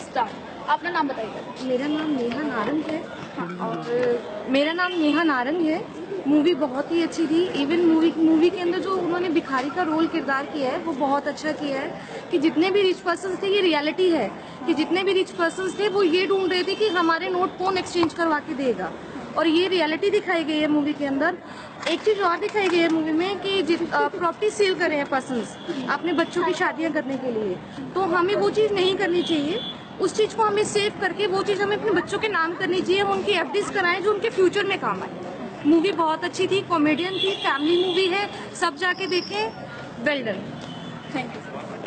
Start अपना नाम बताइए। मेरा नाम नेहा नारंग है। और मेरा नाम नेहा नारंग है। मूवी बहुत ही अच्छी थी। इवन मूवी मूवी के अंदर जो उन्होंने भिखारी का रोल किरदार किया है वो बहुत अच्छा किया है। कि जितने भी रिच पर्सन थे ये रियलिटी है। कि जितने भी रिच पर्सन थे वो ये ढूंढ रहे थे कि हमारे नोट कौन एक्सचेंज करवा के देगा। और ये रियलिटी दिखाई गई है मूवी के अंदर। एक चीज़ और दिखाई गई है मूवी में कि प्रॉपर्टी सेल कर रहे हैं पर्सन अपने बच्चों की शादियाँ करने के लिए। तो हमें वो चीज़ नहीं करनी चाहिए। उस चीज़ को हमें सेव करके वो चीज़ हमें अपने बच्चों के नाम करनी चाहिए, हम उनकी एफडीज कराएँ जो उनके फ्यूचर में काम आए। मूवी बहुत अच्छी थी कॉमेडियन थी फैमिली मूवी है, सब जाके देखें। Well done thank you